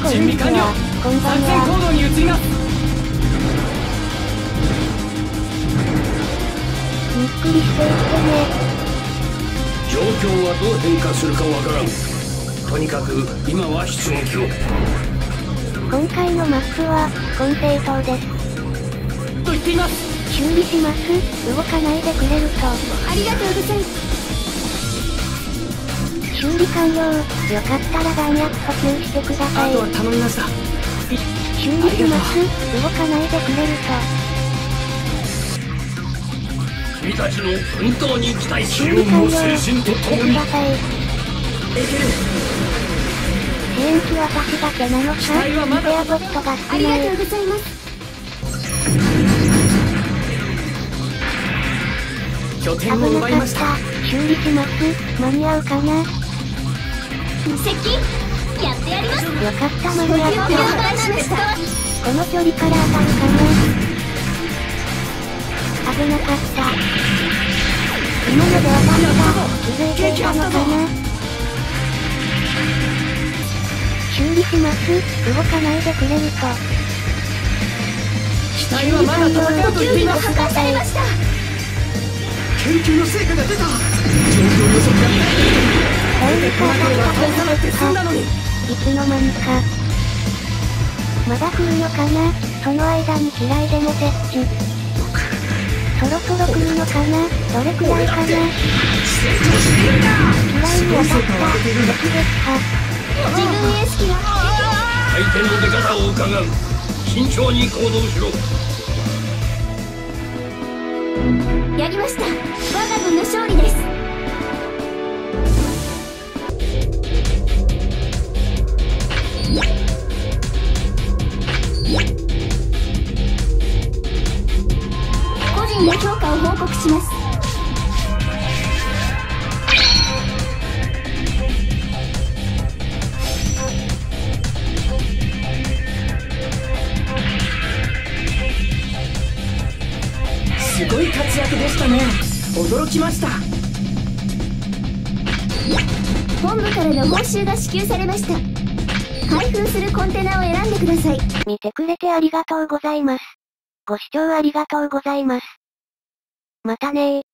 こんにちは。こんばんは。作戦行動に移りますゆっくりしていってね。状況はどう変化するかわからんとにかく今は出撃を今回のマップは、コンセイトです。と言っています修理します。動かないでくれると。ありがとうございます。修理完了。よかったら弾薬補給してくださいあと。は頼みました修理します。動かないでくれる君たちの奮闘に期待と。し修理完了。精神としてともにください。私だけなのか機体はまだエアボットが少ない。ございます。拠危点を奪いなかっましたた。修理します。間に合うかなよ接近やってやります。かった間に合った。しました。この距離から当たるかな危なかった。今ので当たった。気づいていたのかな修理します。動かないでくれると。機体はまだ戦うと言っていますください。研究の成果が出たなくて済んだのにいつの間にか。まだ来るのかなその間に嫌いでも設置。そろそろ来るのかな？どれくらいかな？嫌いに当たった。敵ですか自分意識が相手の出方を伺う慎重に行動しろやりました。我が軍の勝利です。評価を報告します。すごい活躍でしたね驚きました本部からの報酬が支給されました。開封するコンテナを選んでください。見てくれてありがとうございます。ご視聴ありがとうございます。またねー。